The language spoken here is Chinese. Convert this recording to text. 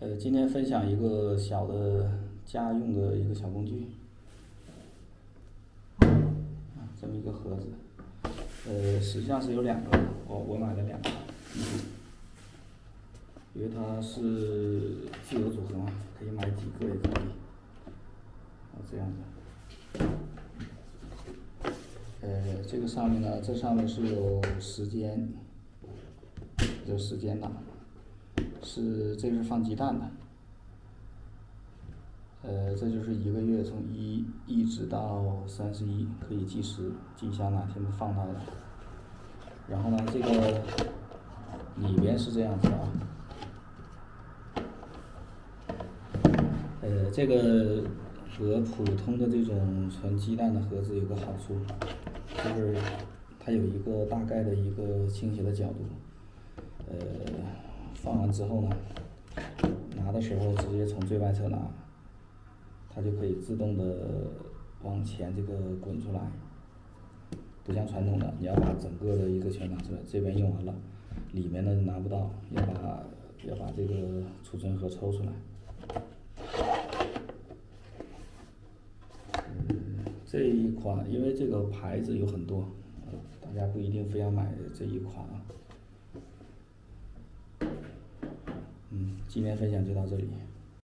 呃，今天分享一个小的家用的一个小工具，啊，这么一个盒子，呃，实际上是有两个，我我买了两个，因为它是自由组合嘛，可以买几个也可以，啊，这样子，呃，这个上面呢，这上面是有时间，有时间的。是，这是放鸡蛋的，呃，这就是一个月从一一直到三十一，可以计时，记一下哪天放它的。然后呢，这个里边是这样子啊，呃，这个和普通的这种存鸡蛋的盒子有个好处，就是它有一个大概的一个倾斜的角度，呃。放完之后呢，拿的时候直接从最外侧拿，它就可以自动的往前这个滚出来，不像传统的，你要把整个的一个全拿出来，这边用完了，里面的拿不到，要把要把这个储存盒抽出来。这一款因为这个牌子有很多，大家不一定非要买这一款啊。今天分享就到这里。